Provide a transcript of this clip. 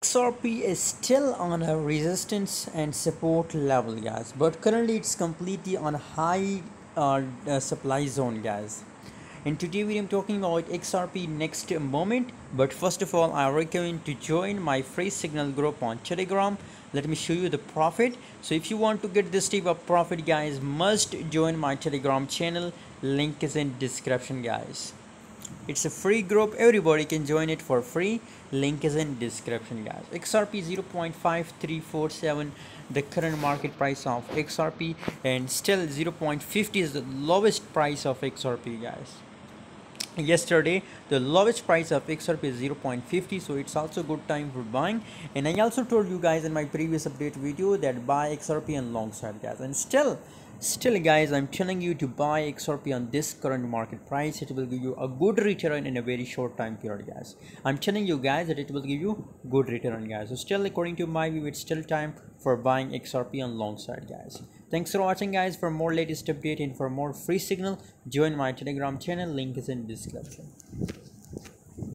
XRP is still on a resistance and support level guys. But currently it's completely on high uh, uh, supply zone guys. And today we I'm talking about XRP next moment. But first of all I recommend to join my free signal group on telegram. Let me show you the profit. So if you want to get this type of profit guys must join my telegram channel. Link is in description guys it's a free group. Everybody can join it for free. Link is in description guys. Xrp 0.5347 the current market price of xrp and still 0.50 is the lowest price of xrp guys. Yesterday the lowest price of xrp is 0.50 so it's also good time for buying. And i also told you guys in my previous update video that buy xrp and long side guys. And still still guys i'm telling you to buy xrp on this current market price. It will give you a good return in a very short time period guys. I'm telling you guys that it will give you good return guys. So still according to my view it's still time for buying xrp on long side guys. Thanks for watching guys. For more latest update and for more free signal join my telegram channel. Link is in description